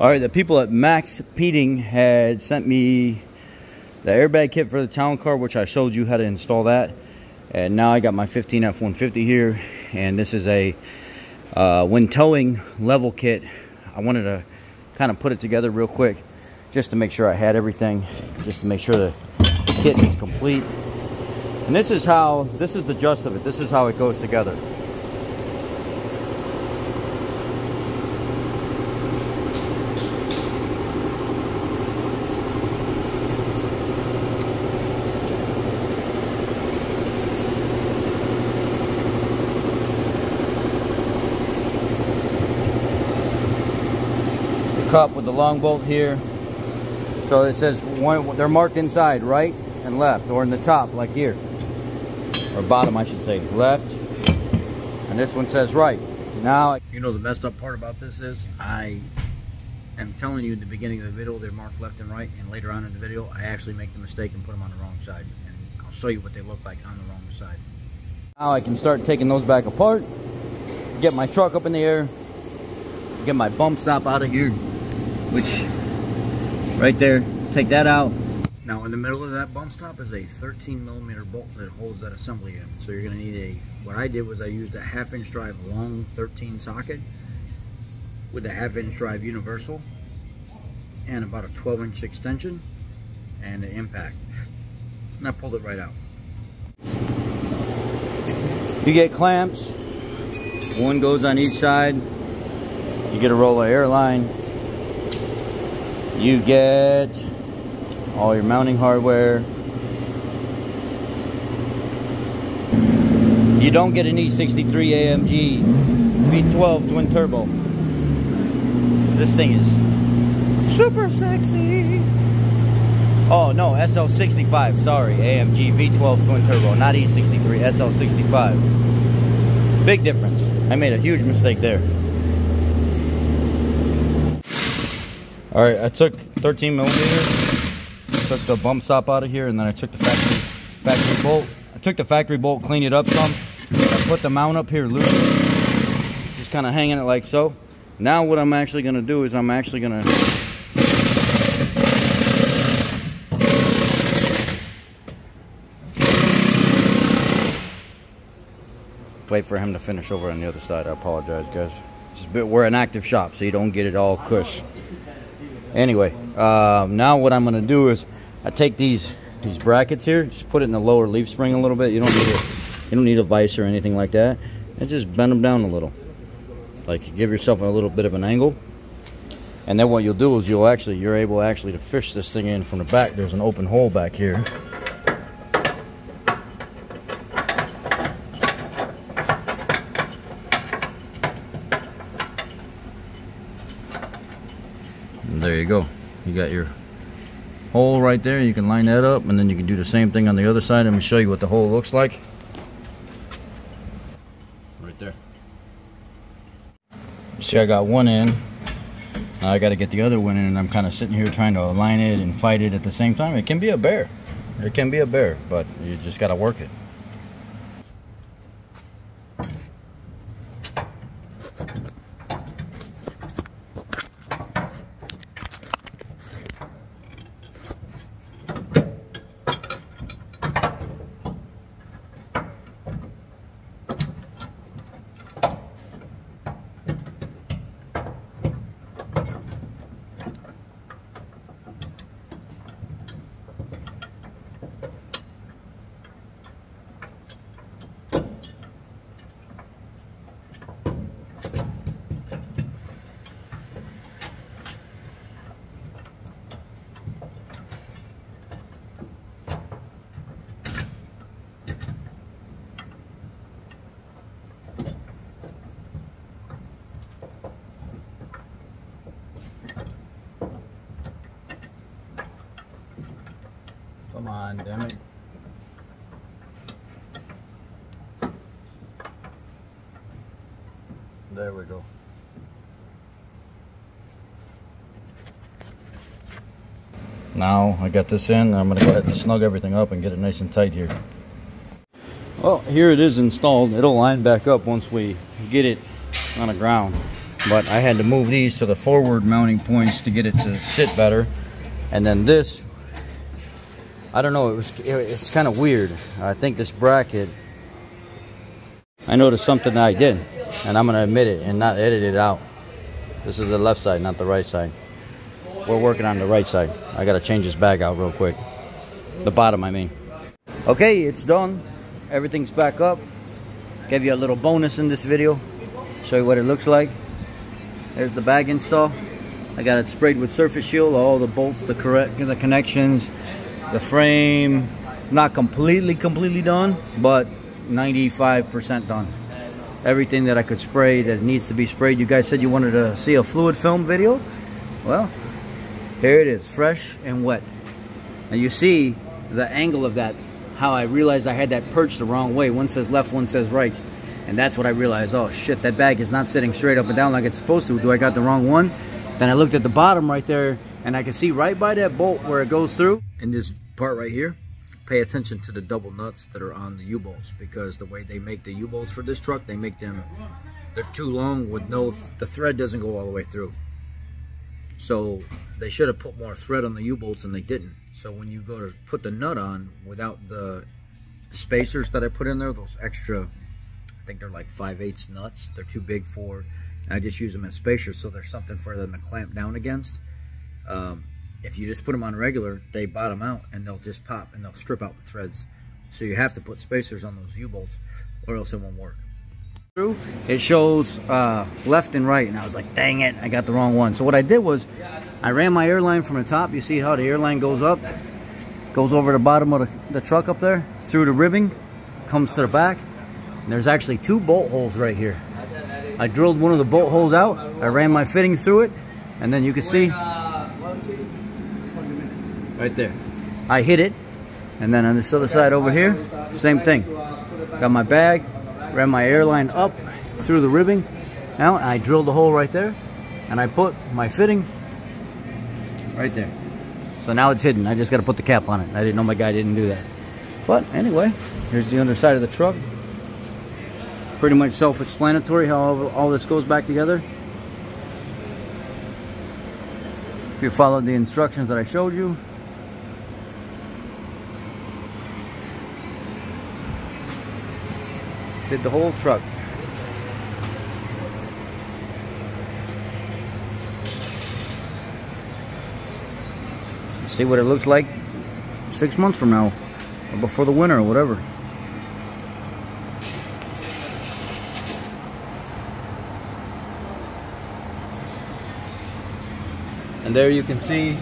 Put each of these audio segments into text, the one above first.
All right, the people at Max Peating had sent me the airbag kit for the town car, which I showed you how to install that. And now I got my 15 F-150 here, and this is a uh, when towing level kit. I wanted to kind of put it together real quick, just to make sure I had everything, just to make sure the kit is complete. And this is how, this is the gist of it. This is how it goes together. Cup with the long bolt here. So it says one, they're marked inside, right and left, or in the top, like here. Or bottom, I should say. Left. And this one says right. Now, you know the messed up part about this is, I am telling you in the beginning of the video, they're marked left and right, and later on in the video, I actually make the mistake and put them on the wrong side. And I'll show you what they look like on the wrong side. Now I can start taking those back apart, get my truck up in the air, get my bump stop out of here, which right there, take that out. Now in the middle of that bump stop is a 13 millimeter bolt that holds that assembly in. So you're gonna need a, what I did was I used a half inch drive long 13 socket with a half inch drive universal and about a 12 inch extension and an impact. And I pulled it right out. You get clamps, one goes on each side. You get a roll of airline you get all your mounting hardware. You don't get an E63 AMG V12 twin turbo. This thing is super sexy. Oh no, SL65, sorry, AMG V12 twin turbo, not E63, SL65. Big difference. I made a huge mistake there. All right, I took 13 millimeter, took the bump stop out of here, and then I took the factory factory bolt. I took the factory bolt, cleaned it up some. I put the mount up here loose, just kind of hanging it like so. Now what I'm actually going to do is I'm actually going to wait for him to finish over on the other side. I apologize, guys. It's a bit, We're an active shop, so you don't get it all cush. Anyway, uh, now what I'm to do is I take these these brackets here, just put it in the lower leaf spring a little bit. You don't need a you don't need a vise or anything like that, and just bend them down a little. Like give yourself a little bit of an angle, and then what you'll do is you'll actually you're able actually to fish this thing in from the back. There's an open hole back here. there you go. You got your hole right there. You can line that up and then you can do the same thing on the other side. Let me show you what the hole looks like. Right there. See I got one in now I got to get the other one in and I'm kind of sitting here trying to align it and fight it at the same time. It can be a bear. It can be a bear but you just got to work it Come on, damn it. There we go. Now I got this in, I'm going to go ahead and snug everything up and get it nice and tight here. Well, here it is installed. It'll line back up once we get it on the ground. but I had to move these to the forward mounting points to get it to sit better. And then this, I don't know, it was it's kind of weird. I think this bracket, I noticed something that I did, and I'm gonna admit it and not edit it out. This is the left side, not the right side. We're working on the right side. I gotta change this bag out real quick. The bottom, I mean. Okay, it's done. Everything's back up. Gave you a little bonus in this video. Show you what it looks like. There's the bag install. I got it sprayed with surface shield, all the bolts, the correct the connections, the frame. It's not completely, completely done, but 95% done. Everything that I could spray that needs to be sprayed. You guys said you wanted to see a fluid film video. Well, here it is, fresh and wet. And you see the angle of that how I realized I had that perch the wrong way. One says left, one says right. And that's what I realized. Oh shit, that bag is not sitting straight up and down like it's supposed to. Do I got the wrong one? Then I looked at the bottom right there and I can see right by that bolt where it goes through. and this part right here, pay attention to the double nuts that are on the U-bolts because the way they make the U-bolts for this truck, they make them, they're too long with no, the thread doesn't go all the way through. So they should have put more thread on the U-bolts and they didn't. So when you go to put the nut on without the spacers that I put in there, those extra, I think they're like 5 eighths nuts. They're too big for, I just use them as spacers so there's something for them to clamp down against. Um, if you just put them on regular, they bottom out and they'll just pop and they'll strip out the threads. So you have to put spacers on those U-bolts or else it won't work. It shows uh, left and right and I was like, dang it, I got the wrong one. So what I did was I ran my airline from the top. You see how the airline goes up? Goes over the bottom of the, the truck up there, through the ribbing, comes to the back. And there's actually two bolt holes right here. I drilled one of the bolt holes out. I ran my fittings through it. And then you can see, right there. I hit it. And then on this other side over here, same thing. Got my bag, ran my airline up through the ribbing. Now I drilled the hole right there. And I put my fitting right there. So now it's hidden. I just got to put the cap on it. I didn't know my guy didn't do that. But anyway, here's the underside of the truck. Pretty much self-explanatory how all, all this goes back together. If you followed the instructions that I showed you. Did the whole truck. see what it looks like six months from now or before the winter or whatever. And there you can see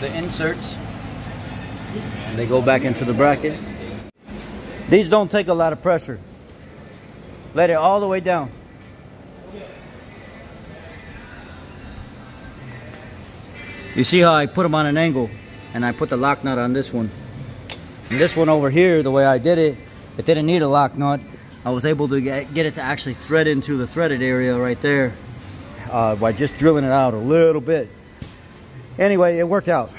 the inserts. And they go back into the bracket. These don't take a lot of pressure. Let it all the way down. You see how I put them on an angle and I put the lock nut on this one. And this one over here, the way I did it, it didn't need a lock nut. I was able to get, get it to actually thread into the threaded area right there uh, by just drilling it out a little bit. Anyway, it worked out.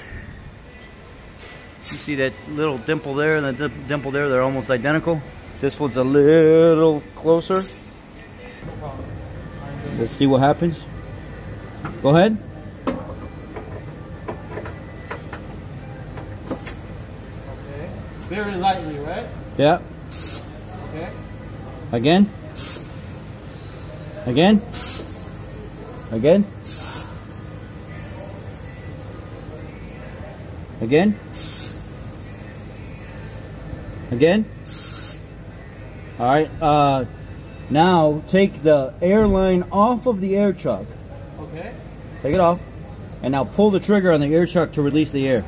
You see that little dimple there and the dimple there, they're almost identical. This one's a little closer. Let's see what happens. Go ahead. Very lightly, right? Yeah. Okay. Again. Again. Again. Again. Again. All right. Uh, now take the airline off of the air chuck. Okay. Take it off. And now pull the trigger on the air chuck to release the air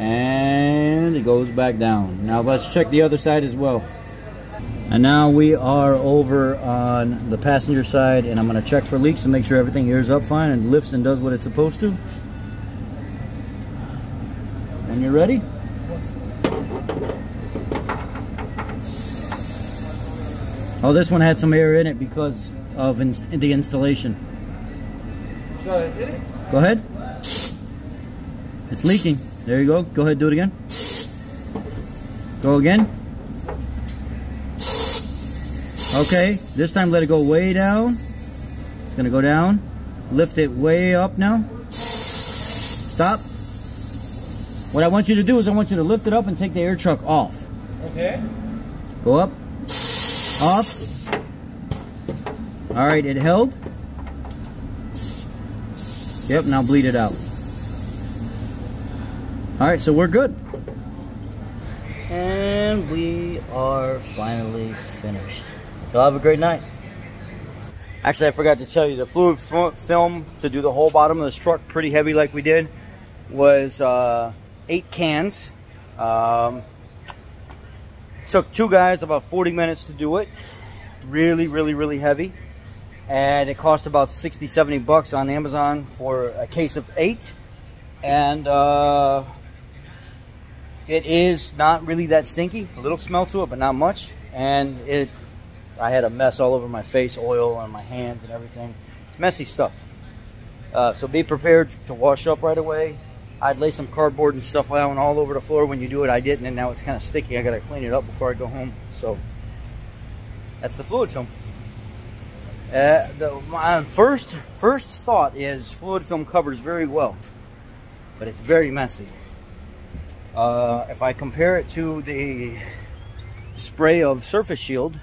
and it goes back down. Now let's check the other side as well. And now we are over on the passenger side and I'm going to check for leaks and make sure everything airs up fine and lifts and does what it's supposed to. And you're ready? Oh, this one had some air in it because of inst the installation. Go ahead. It's leaking. There you go. Go ahead, do it again. Go again. Okay, this time let it go way down. It's gonna go down. Lift it way up now. Stop. What I want you to do is I want you to lift it up and take the air chuck off. Okay. Go up, off. All right, it held. Yep, now bleed it out. All right, so we're good. And we are finally finished. Y'all have a great night. Actually, I forgot to tell you, the fluid film to do the whole bottom of this truck pretty heavy like we did was uh, eight cans. Um, took two guys about 40 minutes to do it. Really, really, really heavy. And it cost about 60, 70 bucks on Amazon for a case of eight. And uh, it is not really that stinky. A little smell to it, but not much. And it, I had a mess all over my face, oil on my hands and everything. It's messy stuff. Uh, so be prepared to wash up right away. I'd lay some cardboard and stuff down all over the floor when you do it. I didn't, and now it's kind of sticky. I got to clean it up before I go home. So that's the fluid film. Uh, the, my first first thought is fluid film covers very well, but it's very messy. Uh, if I compare it to the spray of Surface Shield,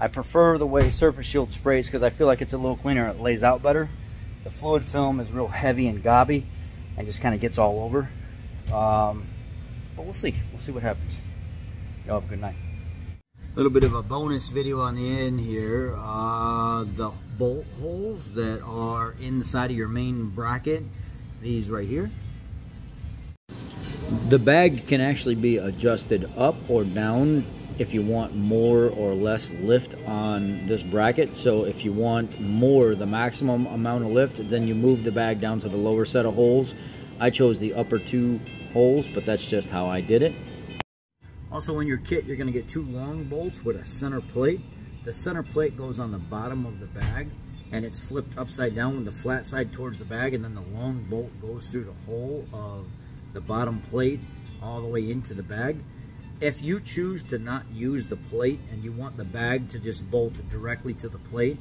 I prefer the way Surface Shield sprays because I feel like it's a little cleaner. It lays out better. The fluid film is real heavy and gobby and just kind of gets all over. Um, but we'll see. We'll see what happens. Y'all have a good night. A little bit of a bonus video on the end here. Uh, the bolt holes that are in the side of your main bracket, these right here. The bag can actually be adjusted up or down if you want more or less lift on this bracket. So if you want more, the maximum amount of lift, then you move the bag down to the lower set of holes. I chose the upper two holes, but that's just how I did it. Also in your kit, you're gonna get two long bolts with a center plate. The center plate goes on the bottom of the bag and it's flipped upside down with the flat side towards the bag and then the long bolt goes through the hole of the bottom plate all the way into the bag. If you choose to not use the plate and you want the bag to just bolt directly to the plate,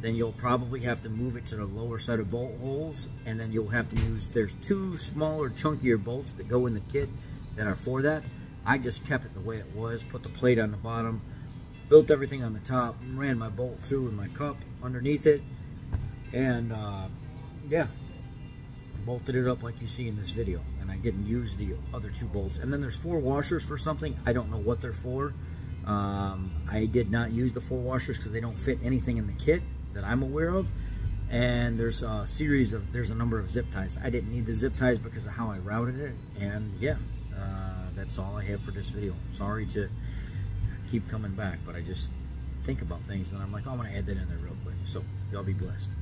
then you'll probably have to move it to the lower side of bolt holes and then you'll have to use, there's two smaller chunkier bolts that go in the kit that are for that. I just kept it the way it was, put the plate on the bottom, built everything on the top, ran my bolt through with my cup underneath it, and uh, yeah, bolted it up like you see in this video and I didn't use the other two bolts. And then there's four washers for something I don't know what they're for. Um, I did not use the four washers because they don't fit anything in the kit that I'm aware of. And there's a series of there's a number of zip ties. I didn't need the zip ties because of how I routed it and yeah uh, that's all I have for this video. Sorry to keep coming back but I just think about things and I'm like oh, I'm gonna add that in there real quick. So y'all be blessed